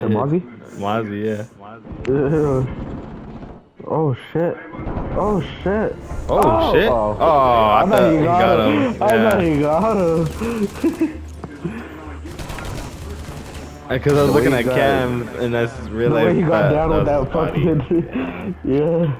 Mozzie? Mozzie, yeah. Yeah. Oh shit. Oh shit. Oh, shit. Oh, Oh, oh. oh I, thought he got him. I thought he got him. Because I was The looking at Cam and I The way he got down with that fucking. yeah.